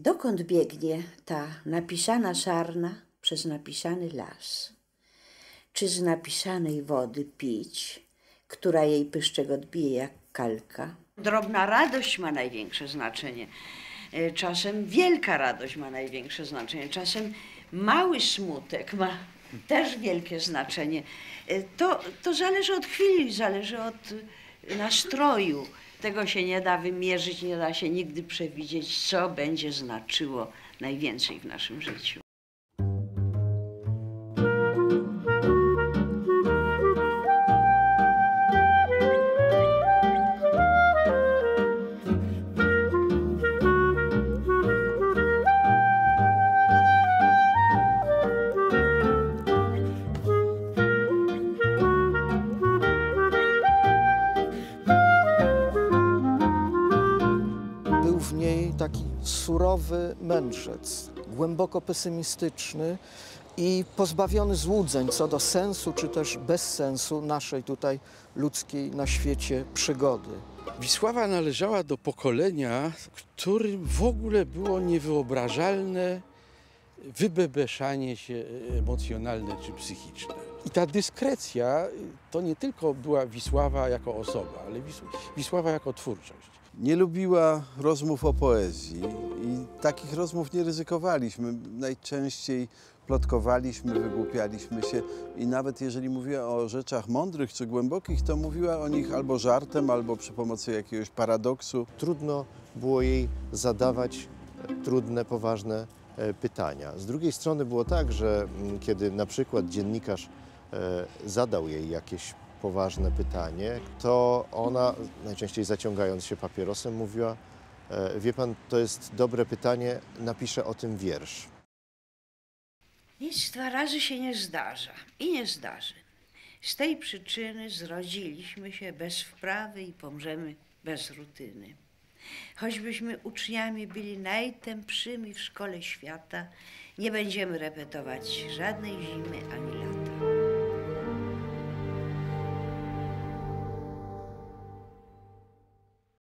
Dokąd biegnie ta napisana sarna przez napisany las? Czy z napisanej wody pić, która jej pyszczek odbije jak kalka? Drobna radość ma największe znaczenie. E, Czasem wielka radość ma największe znaczenie. Czasem mały smutek ma też wielkie znaczenie. E, To, to zależy od chwili, zależy od e, nastroju. Tego się nie da wymierzyć, nie da się nigdy przewidzieć, co będzie znaczyło najwięcej w naszym życiu. Taki surowy mędrzec, głęboko pesymistyczny i pozbawiony złudzeń co do sensu czy też bezsensu naszej tutaj ludzkiej na świecie przygody. Wisława należała do pokolenia, którym w ogóle było niewyobrażalne wybebeszanie się emocjonalne czy psychiczne. I ta dyskrecja to nie tylko była Wisława jako osoba, ale Wis- Wisława jako twórczość. Nie lubiła rozmów o poezji i takich rozmów nie ryzykowaliśmy. Najczęściej plotkowaliśmy, wygłupialiśmy się i nawet jeżeli mówiła o rzeczach mądrych czy głębokich, to mówiła o nich albo żartem, albo przy pomocy jakiegoś paradoksu. trudno było jej zadawać e, trudne, poważne e, pytania. Z drugiej strony było tak, że mm, kiedy na przykład dziennikarz e, zadał jej jakieś poważne pytanie, to ona, najczęściej zaciągając się papierosem, mówiła: e, Wie pan, to jest dobre pytanie, napiszę o tym wiersz. Nic dwa razy się nie zdarza i nie zdarzy. Z tej przyczyny zrodziliśmy się bez wprawy i pomrzemy bez rutyny. Choćbyśmy uczniami byli najtępszymi w szkole świata, nie będziemy repetować żadnej zimy ani lata.